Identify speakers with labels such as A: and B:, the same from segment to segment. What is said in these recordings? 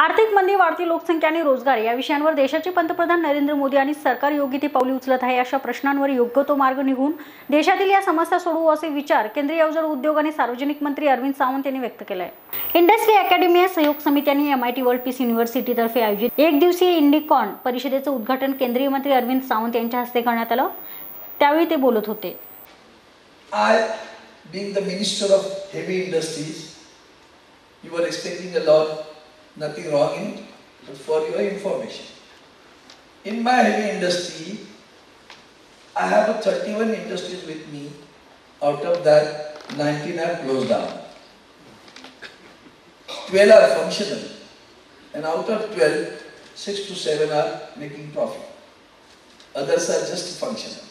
A: आर्थिक मंदी वाढती लोकसंख्या आणि रोजगार या विषयांवर देशाचे पंतप्रधान नरेंद्र मोदी आणि सरकार योग्य ती पावली उचलत आहे. अशा प्रश्नांवर योग्य तो मार्ग निघून देशातील या समस्या सोडवू असे विचार केंद्रीय अवजड उद्योग आणि सार्वजनिक मंत्री अरविंद सावंत यांनी व्यक्त केला आहे इंडस्ट्री अकॅडमी या सहयोग समित्यांनी M I T World Peace युनिव्हर्सिटीतर्फे आयोजित एक दिवसीय इंडिकॉन परिषदेचं उद्घाटन केंद्रीय मंत्री अरविंद सावंत यांच्या हस्ते करण्यात आलं. त्यावेळी ते बोलत होते.
B: I being the minister of heavy industries you are expecting a lot nothing wrong in it, but for your information. In my heavy industry, I have a 31 industries with me, out of that 19 have closed down. 12 are functional, and out of 12, 6 to 7 are making profit. Others are just functional.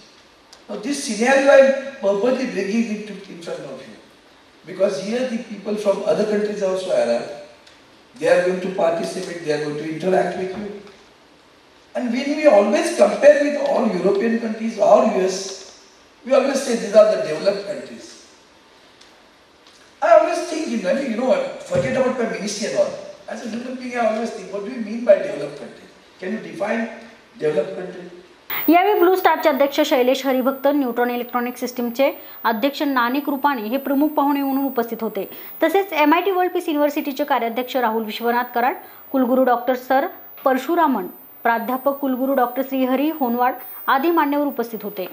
B: Now this scenario I am purposely bringing it in front of you. Because here the people from other countries also arrive. They are going to participate, they are going to interact with you. And when we always compare with all European countries or US, we always say these are the developed countries. I always think, you know, you know what, forget about my ministry and all. As a human being, I always think, what do you mean by developed country? Can you define developed country?
A: यावेळी blue स्टारचे अध्यक्ष शैलेश हरिभक्त neutron electronic सिस्टीमचे अध्यक्ष नानिक रुपाणी हे प्रमुख पाहुणे म्हणून उपस्थित होते. तसेच M I T World Peace युनिव्हर्सिटीचे कार्याध्यक्ष राहुल विश्वनाथ कराड कुलगुरू डॉक्टर सर परशुरामन प्राध्यापक कुलगुरू डॉक्टर श्रीहरी होनवाड आदी मान्यवर उपस्थित होते.